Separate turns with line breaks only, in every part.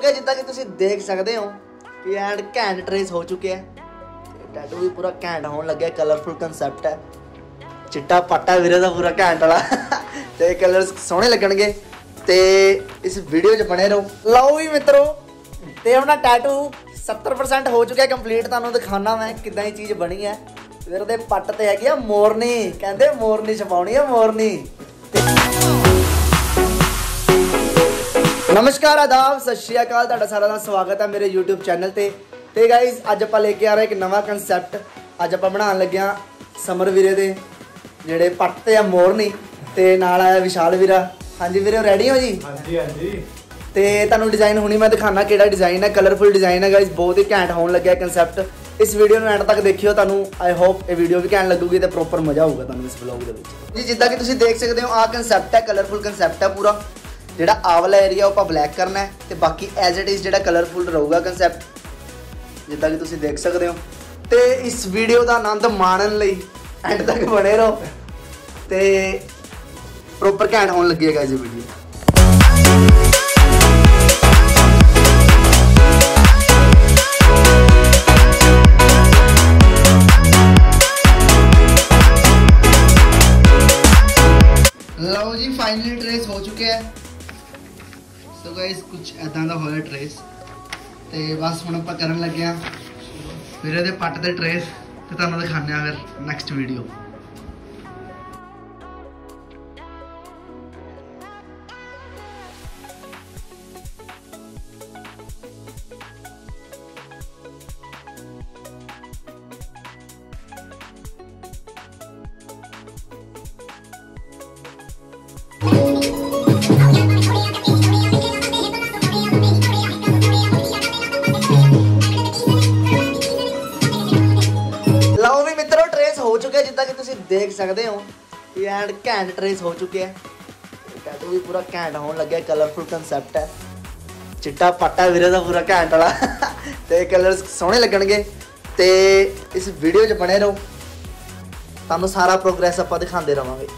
ਚੁੱਕਿਆ ਜਿੱਦਾਂ ਕਿ ਤੁਸੀਂ ਦੇਖ ਸਕਦੇ ਹੋ ਕਿ ਐਂਡ ਘੈਂਟ ਟ੍ਰੇਸ ਹੋ ਚੁੱਕਿਆ ਹੈ। ਟੈਟੂ ਵੀ ਪੂਰਾ ਘੈਂਟ ਹੋਣ ਲੱਗਿਆ ਕਲਰਫੁਲ ਕਨਸੈਪਟ ਹੈ। ਚਿੱਟਾ ਪੱਟਾ ਵੀਰੇ ਦਾ ਪੂਰਾ ਘੈਂਟ ਵਾਲਾ। ਤੇ ਕਲਰਸ ਸੋਹਣੇ ਲੱਗਣਗੇ। ਤੇ ਇਸ ਵੀਡੀਓ 'ਚ ਬਣੇ ਰਹੋ। ਲਓ ਵੀ ਮਿੱਤਰੋ, ਤੇ ਆਪਣਾ ਟੈਟੂ 70% ਹੋ ਚੁੱਕਿਆ ਕੰਪਲੀਟ ਤੁਹਾਨੂੰ ਦਿਖਾਉਣਾ ਮੈਂ ਕਿਦਾਂ ਹੀ ਚੀਜ਼ ਬਣੀ ਹੈ। ਵੀਰ ਦੇ ਪੱਟ ਤੇ ਹੈਗੀ ਆ ਮੋਰਨੀ। ਕਹਿੰਦੇ ਮੋਰਨੀ ਛਪਾਉਣੀ ਆ, ਮੋਰਨੀ। ਨਮਸਕਾਰ ਆਦਾਬ ਸਤਿ ਸ਼੍ਰੀ ਅਕਾਲ। ਤੁਹਾਡਾ ਸਾਰਿਆਂ ਦਾ ਸਵਾਗਤ ਹੈ ਮੇਰੇ YouTube ਚੈਨਲ ਤੇ। ਤੇ ਗਾਇਜ਼ ਅੱਜ ਆਪਾਂ ਲੈ ਕੇ ਆ ਰਹੇ ਇੱਕ ਨਵਾਂ ਕਨਸੈਪਟ ਅੱਜ ਆਪਾਂ ਬਣਾਉਣ ਲੱਗਿਆ ਸਮਰ ਵੀਰੇ ਦੇ ਜਿਹੜੇ ਪੱਟ ਤੇ ਆ ਮੋਰਨੀ। ਤੇ ਨਾਲ ਆਇਆ ਵਿਸ਼ਾਲ ਵੀਰਾ। ਹਾਂਜੀ ਵੀਰੇ ਰੈਡੀ ਹੋ ਜੀ?
ਹਾਂਜੀ ਹਾਂਜੀ।
ਤੇ ਤੁਹਾਨੂੰ ਡਿਜ਼ਾਈਨ ਹੁਣੀ ਮੈਂ ਦਿਖਾਣਾ ਕਿਹੜਾ ਡਿਜ਼ਾਈਨ ਹੈ। ਕਲਰਫੁਲ ਡਿਜ਼ਾਈਨ ਹੈ ਗਾਇਜ਼ ਬਹੁਤ ਹੀ ਘੈਂਟ ਹੋਣ ਲੱਗਿਆ ਕਨਸੈਪਟ ਇਸ ਵੀਡੀਓ ਨੂੰ ਐਂਡ ਤੱਕ ਦੇਖਿਓ ਤੁਹਾਨੂੰ ਆਈ ਹੋਪ ਇਹ ਵੀਡੀਓ ਵੀ ਘੈਂਟ ਲੱਗੂਗੀ ਤੇ ਪ੍ਰੋਪਰ ਮਜ਼ਾ ਆਊਗਾ ਤੁਹਾਨੂੰ ਇਸ ਵਲੌਗ ਦੇ ਵਿੱਚ। ਜੀ ਜਿੱਦਾਂ ਕਿ ਤੁਸੀਂ ਦੇਖ ਸਕਦੇ ਹੋ ਆਹ ਕਨਸੈਪਟ ਹੈ ਕਲਰਫੁਲ ਕਨਸੈਪਟ ਹੈ ਪੂਰਾ। ਜਿਹੜਾ ਆਵਲਾ ਏਰੀਆ ਉਹ ਆਪਾਂ ਬਲੈਕ ਕਰਨਾ ਹੈ ਤੇ ਬਾਕੀ ਐਜ਼ ਇਟ ਇਜ਼ ਜਿਹੜਾ ਕਲਰਫੁਲ ਰਹੂਗਾ ਕਨਸੈਪਟ ਜਿੱਦਾਂ ਕਿ ਤੁਸੀਂ ਦੇਖ ਸਕਦੇ ਹੋ। ਤੇ ਇਸ ਵੀਡੀਓ ਦਾ ਆਨੰਦ ਮਾਣਨ ਲਈ ਐਂਡ ਤੱਕ ਬਣੇ ਰਹੋ ਤੇ ਪ੍ਰੋਪਰ ਘੈਂਟ ਹੋਣ ਲੱਗੀ ਹੈ ਗਾਇਜ਼ ਇਹ ਵੀਡੀਓ ਲਓ ਜੀ ਫਾਈਨਲੀ ਟ੍ਰੇਸ ਹੋ ਚੁੱਕਿਆ ਹੈ। ਸੋ ਗਾਇਸ ਕੁਝ ਐਦਾਂ ਦਾ ਹੋਇਆ ਟ੍ਰੇਸ ਤੇ ਬਸ ਹੁਣ ਆਪਾਂ ਕਰਨ ਲੱਗੇ ਆ ਵੀਰੇ ਦੇ ਪੱਟ ਦੇ ਟ੍ਰੇਸ ਤੇ ਤੁਹਾਨੂੰ ਦਿਖਾਉਂਦੇ ਆ ਫਿਰ ਨੈਕਸਟ ਵੀਡੀਓ ਲਓ ਜਿੱਦਾਂ ਕਿ ਤੁਸੀਂ ਦੇਖ ਸਕਦੇ ਹੋ ਇਹ ਐਂਡ ਘੈਂਟ ਟ੍ਰੇਸ ਹੋ ਚੁੱਕਿਆ ਹੈ। ਟੈਟੂ ਵੀ ਪੂਰਾ ਘੈਂਟ ਹੋਣ ਲੱਗਿਆ ਕਲਰਫੁਲ ਕਨਸੈਪਟ ਹੈ। ਚਿੱਟਾ ਪੱਟਾ ਵੀਰੇ ਦਾ ਪੂਰਾ ਘੈਂਟ ਵਾਲਾ। ਤੇ ਕਲਰਸ ਸੋਹਣੇ ਲੱਗਣਗੇ। ਤੇ ਇਸ ਵੀਡੀਓ 'ਚ ਬਣੇ ਰਹੋ। ਤੁਹਾਨੂੰ ਸਾਰਾ ਪ੍ਰੋਗਰੈਸ ਆਪਾਂ ਦਿਖਾਉਂਦੇ ਰਵਾਂਗੇ।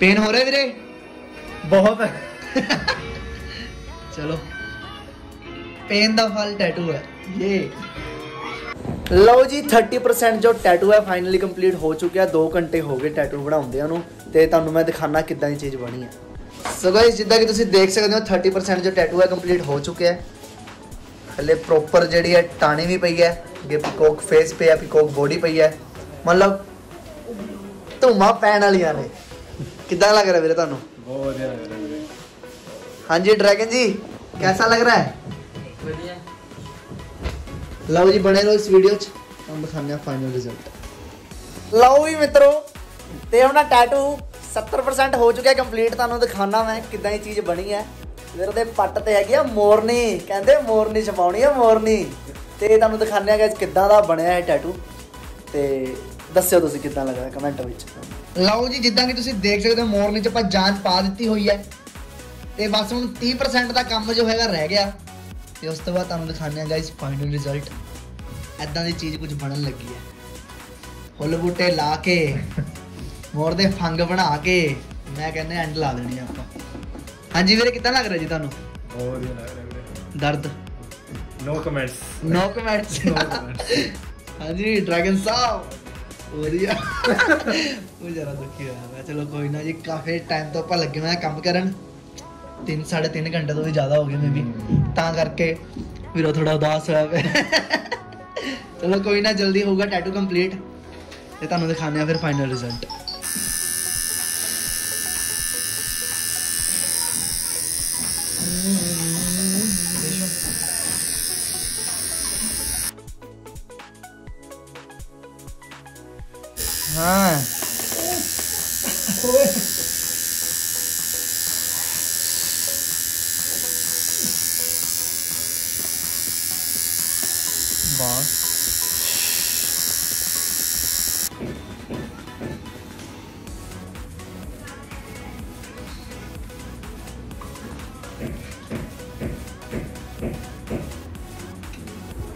ਪੇਨ ਹੋ ਰਿਹਾ ਵੀਰੇ?
ਬਹੁਤ।
ਚਲੋ। ਪੇਨ ਦਾ ਫਲ ਟੈਟੂ ਹੈ। ਇਹ ਲਓ ਜੀ 30% ਜੋ ਟੈਟੂ ਹੈ ਫਾਈਨਲੀ ਕੰਪਲੀਟ ਹੋ ਚੁੱਕਿਆ। 2 ਘੰਟੇ ਹੋ ਗਏ ਟੈਟੂ ਬਣਾਉਂਦਿਆਂ ਨੂੰ ਤੇ ਤੁਹਾਨੂੰ ਮੈਂ ਦਿਖਾਣਾ ਕਿੱਦਾਂ ਦੀ ਚੀਜ਼ ਬਣੀ ਹੈ। ਸੋ ਗਾਇਸ ਜਿੱਦਾਂ ਕਿ ਤੁਸੀਂ ਦੇਖ ਸਕਦੇ ਹੋ 30% ਜੋ ਟੈਟੂ ਹੈ ਕੰਪਲੀਟ ਹੋ ਚੁੱਕਿਆ ਹੈ। ਹਲੇ ਪ੍ਰੋਪਰ ਜਿਹੜੀ ਹੈ ਟਾਣੀ ਵੀ ਪਈ ਹੈ। ਅੱਗੇ ਪਿਕੋਕ ਫੇਸ ਪਈ ਹੈ ਪਿਕੋਕ ਬੋਡੀ ਪਈ ਹੈ। ਮਤਲਬ ਧੂਮਾ ਪੈਣ ਵਾਲੀਆਂ ਨੇ। ਕਿੱਦਾਂ ਲੱਗ ਰਿਹਾ ਵੀਰੇ ਤੁਹਾਨੂੰ?
ਬਹੁਤ ਵਧੀਆ ਲੱਗ ਰਿਹਾ ਵੀਰੇ।
ਹਾਂਜੀ ਡਰੈਗਨ ਜੀ ਕਿਹਦਾ ਲੱਗ ਰਿਹਾ ਹੈ?
ਵਧੀਆ।
ਲਓ ਜੀ ਬਣੇ ਰਹੋ ਇਸ ਵੀਡੀਓ 'ਚ। ਤੁਹਾਨੂੰ ਦਿਖਾਉਂਦੇ ਫਾਈਨਲ ਰਿਜ਼ਲਟ ਲਓ ਵੀ ਮਿੱਤਰੋ ਤੇ ਆਪਣਾ ਟੈਟੂ 70% ਹੋ ਚੁੱਕਿਆ ਕੰਪਲੀਟ ਤੁਹਾਨੂੰ ਦਿਖਾਣਾ ਮੈਂ ਕਿਦਾਂ ਇਹ ਚੀਜ਼ ਬਣੀ ਹੈ। ਵੀਰ ਦੇ ਪੱਟ ਤੇ ਹੈਗੀ ਆ ਮੋਰਨੀ ਕਹਿੰਦੇ ਮੋਰਨੀ ਛਪਾਉਣੀ ਆ ਮੋਰਨੀ। ਤੇ ਤੁਹਾਨੂੰ ਦਿਖਾਣੇ ਆ ਗਾਇਸ ਕਿਦਾਂ ਦਾ ਬਣਿਆ ਹੈ ਟੈਟੂ ਤੇ ਦੱਸਿਓ ਤੁਸੀਂ ਕਿਦਾਂ ਲੱਗਦਾ ਕਮੈਂਟ ਵਿੱਚ। ਲਓ ਜੀ ਜਿੱਦਾਂ ਕਿ ਤੁਸੀਂ ਦੇਖ ਸਕਦੇ ਹੋ ਮੋਰਨੀ 'ਚ ਆਪਾਂ ਜਾਨ ਪਾ ਦਿੱਤੀ ਹੋਈ ਹੈ। ਤੇ ਬਸ ਹੁਣ 30% ਦਾ ਕੰਮ ਜੋ ਹੈਗਾ ਰਹਿ ਗਿਆ। ਤੇ ਉਸ ਤੋਂ ਬਾਅਦ ਤੁਹਾਨੂੰ ਦਿਖਾਉਂਦੇ ਆ ਗਾਇਸ ਫਾਈਨਲ ਰਿਜ਼ਲਟ ਐਦਾਂ ਦੀ ਚੀਜ਼ ਕੁਝ ਬਣਨ ਲੱਗੀ ਹੈ। ਫੁੱਲ ਬੂਟੇ ਲਾ ਕੇ ਮੋਰ ਦੇ ਫੰਗ ਬਣਾ ਕੇ ਮੈਂ ਕਹਿੰਦਾ ਐਂਡ ਲਾ ਦੇਣੀ ਆ ਆਪਾਂ। ਹਾਂਜੀ ਵੀਰੇ ਕਿੱਦਾਂ ਲੱਗ ਰਿਹਾ ਜੀ ਤੁਹਾਨੂੰ?
ਬਹੁਤ ਵਧੀਆ ਲੱਗ ਰਿਹਾ ਵੀਰੇ।
ਦਰਦ?
No comments
no comments. ਹਾਂਜੀ ਡਰੈਗਨ ਸਾਹਿਬ। ਵਧੀਆ। ਉਹ ਜਰਾ ਦੁਖੀ ਹੋਇਆ ਮੈਂ ਚਲੋ ਕੋਈ ਨਾ ਜੀ, ਕਾਫੀ ਟਾਈਮ ਤੋਂ ਆਪਾਂ ਲੱਗੇ ਹੋਏ ਕੰਮ ਕਰਨ। 3 3.5 ਘੰਟੇ ਤੋਂ ਵੀ ਜ਼ਿਆਦਾ ਹੋ ਗਏ ਮੈਂ ਵੀ ਤਾਂ ਕਰਕੇ ਵੀਰੋ ਥੋੜਾ ਉਦਾਸ ਹੋਇਆ ਪਿਆ ਚਲੋ ਕੋਈ ਨਾ, ਜਲਦੀ ਹੋਊਗਾ ਟੈਟੂ ਕੰਪਲੀਟ ਤੇ ਤੁਹਾਨੂੰ ਦਿਖਾਣੇ ਆ ਫਿਰ ਫਾਈਨਲ ਰਿਜ਼ਲਟ ਹਾਂ। ਬਸ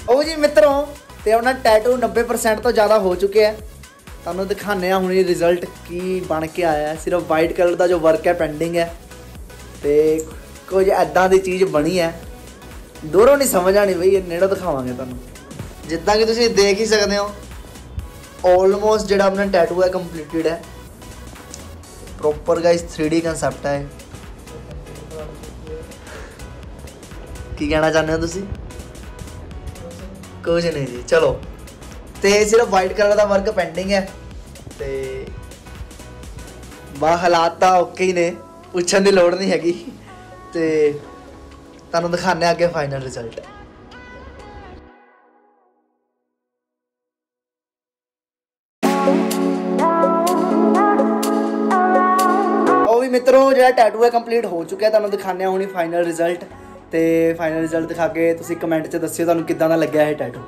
ਉਹ ਜੀ ਮਿੱਤਰੋ, ਤੇ ਆਪਣਾ ਟੈਟੂ 90% ਤੋਂ ਜ਼ਿਆਦਾ ਹੋ ਚੁੱਕਿਆ ਹੈ। ਤੁਹਾਨੂੰ ਦਿਖਾਣੇ ਆ ਹੁਣ ਇਹ ਰਿਜ਼ਲਟ ਕੀ ਬਣ ਕੇ ਆਇਆ ਸਿਰਫ ਵਾਈਟ ਕਲਰ ਦਾ ਜੋ ਵਰਕ ਹੈ ਪੈਂਡਿੰਗ ਹੈ। ਤੇ ਕੁਝ ਐਦਾਂ ਦੀ ਚੀਜ਼ ਬਣੀ ਹੈ। ਦੂਰੋਂ ਨਹੀਂ ਸਮਝ ਆਣੀ ਬਈ, ਇਹ ਨੇੜੋਂ ਦਿਖਾਵਾਂਗੇ ਤੁਹਾਨੂੰ। ਜਿੱਦਾਂ ਕਿ ਤੁਸੀਂ ਦੇਖ ਹੀ ਸਕਦੇ ਹੋ ਆਲਮੋਸਟ ਜਿਹੜਾ ਆਪਣਾ ਟੈਟੂ ਹੈ ਕੰਪਲੀਟਡ ਹੈ। ਪ੍ਰੋਪਰ ਗਾਇਸ 3D ਕਨਸੈਪਟ ਹੈ ਇਹ। ਕੀ ਕਹਿਣਾ ਚਾਹੁੰਦੇ ਹੋ ਤੁਸੀਂ? ਕੁਝ ਨਹੀਂ ਜੀ, ਚਲੋ। ਤੇ ਸਿਰਫ ਵਾਈਟ ਕਲਰ ਦਾ ਵਰਕ ਪੈਂਡਿੰਗ ਹੈ। ਤੇ ਬਾ ਹਾਲਾਤ ਤਾਂ ਓਕੇ ਹੀ ਨੇ, ਪੁੱਛਣ ਦੀ ਲੋੜ ਨਹੀਂ ਹੈਗੀ। ਤੇ ਤੁਹਾਨੂੰ ਦਿਖਾਣੇ ਆ ਅੱਗੇ ਫਾਈਨਲ ਰਿਜ਼ਲਟ ਵੀ ਮਿੱਤਰੋ ਜਿਹੜਾ ਟੈਟੂ ਹੈ ਕੰਪਲੀਟ ਹੋ ਚੁੱਕਿਆ ਤੁਹਾਨੂੰ ਦਿਖਾਣੇ ਆ ਹੁਣੀ ਫਾਈਨਲ ਰਿਜ਼ਲਟ ਤੇ ਫਾਈਨਲ ਰਿਜ਼ਲਟ ਦਿਖਾ ਕੇ ਤੁਸੀਂ ਕਮੈਂਟ 'ਚ ਦੱਸਿਓ ਤੁਹਾਨੂੰ ਕਿੱਦਾਂ ਦਾ ਲੱਗਿਆ ਇਹ ਟੈਟੂ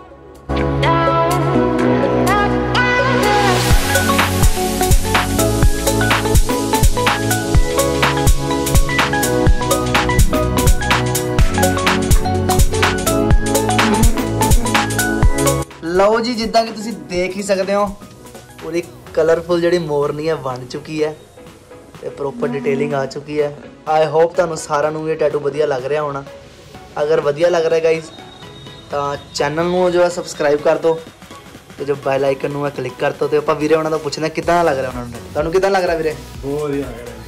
ਲਓ ਜੀ, ਜਿੱਦਾਂ ਕਿ ਤੁਸੀਂ ਦੇਖ ਹੀ ਸਕਦੇ ਹੋ ਉਹਦੀ ਕਲਰਫੁਲ ਜਿਹੜੀ ਮੋਰਨੀ ਹੈ ਬਣ ਚੁੱਕੀ ਹੈ। ਤੇ ਪ੍ਰੋਪਰ ਡਿਟੇਲਿੰਗ ਆ ਚੁੱਕੀ ਹੈ। ਆਈ ਹੋਪ ਤੁਹਾਨੂੰ ਸਾਰਿਆਂ ਨੂੰ ਇਹ ਟੈਟੂ ਵਧੀਆ ਲੱਗ ਰਿਹਾ ਹੋਣਾ। ਅਗਰ ਵਧੀਆ ਲੱਗ ਰਿਹਾ ਗਾਇਜ਼ ਤਾਂ ਚੈਨਲ ਨੂੰ ਜੋ ਹੈ ਸਬਸਕ੍ਰਾਈਬ ਕਰ ਦਿਓ ਤੇ ਜੋ ਬੈਲ ਆਈਕਨ ਨੂੰ ਹੈ ਕਲਿੱਕ ਕਰ ਦਿਓ ਤੇ ਆਪਾਂ ਵੀਰੇ ਉਹਨਾਂ ਤੋਂ ਪੁੱਛਦੇ ਹਾਂ ਕਿੱਦਾਂ ਦਾ ਲੱਗ ਰਿਹਾ ਉਹਨਾਂ ਨੂੰ। ਤੁਹਾਨੂੰ ਕਿੱਦਾਂ ਲੱਗ ਰਿਹਾ ਵੀਰੇ?
ਬਹੁਤ ਵਧੀਆ ਲੱਗ ਰਿਹਾ।